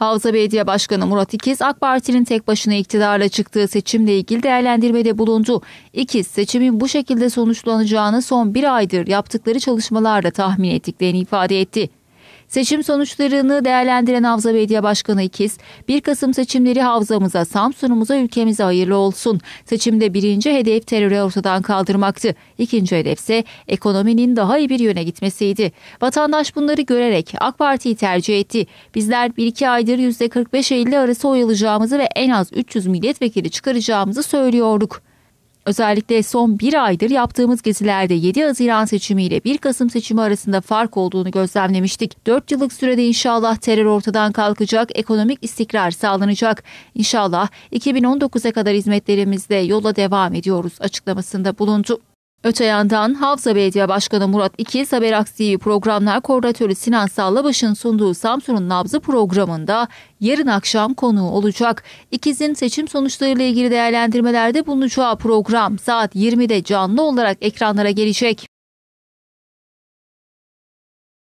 Havza Belediye Başkanı Murat İkiz, AK Parti'nin tek başına iktidarla çıktığı seçimle ilgili değerlendirmede bulundu. İkiz, seçimin bu şekilde sonuçlanacağını son bir aydır yaptıkları çalışmalarla tahmin ettiklerini ifade etti. Seçim sonuçlarını değerlendiren Havza Belediye Başkanı İkiz, 1 Kasım seçimleri havzamıza, Samsun'umuza, ülkemize hayırlı olsun. Seçimde birinci hedef terörü ortadan kaldırmaktı. İkinci hedefse ekonominin daha iyi bir yöne gitmesiydi. Vatandaş bunları görerek AK Parti'yi tercih etti. Bizler 1-2 aydır %45-50 arası oy alacağımızı ve en az 300 milletvekili çıkaracağımızı söylüyorduk. Özellikle son bir aydır yaptığımız gezilerde 7 Haziran seçimiyle 1 Kasım seçimi arasında fark olduğunu gözlemlemiştik. 4 yıllık sürede inşallah terör ortadan kalkacak, ekonomik istikrar sağlanacak. İnşallah 2019'a kadar hizmetlerimizde yola devam ediyoruz açıklamasında bulundu. Öte yandan Havza Belediye Başkanı Murat İkiz Haber Aksi Programlar Koordinatörü Sinan Sallabaş'ın sunduğu Samsun'un Nabzı programında yarın akşam konuğu olacak. İkiz'in seçim sonuçlarıyla ilgili değerlendirmelerde bulunacağı program saat 20'de canlı olarak ekranlara gelecek.